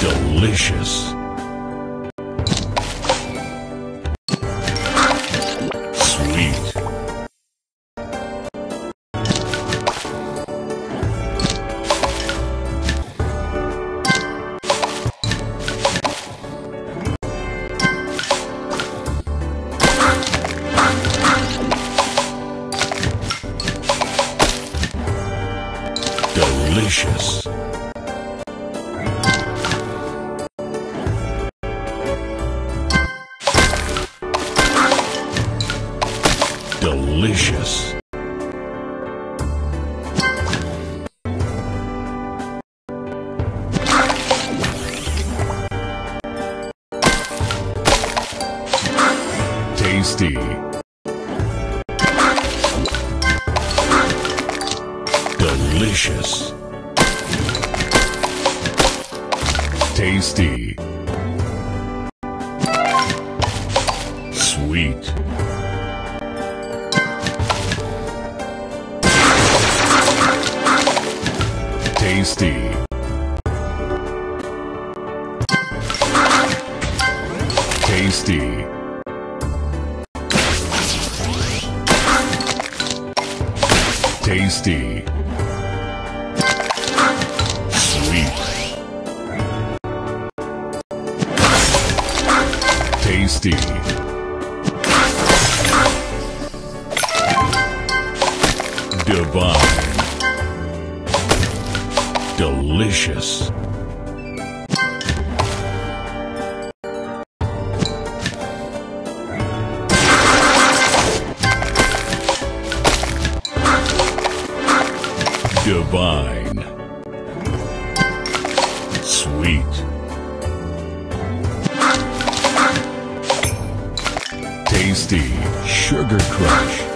Delicious. Sweet. Delicious. Delicious. Tasty. Delicious. Tasty. Sweet. Tasty. Tasty. Tasty. Sweet. Tasty. Divine. Delicious. Divine. Sweet. Tasty Sugar Crush.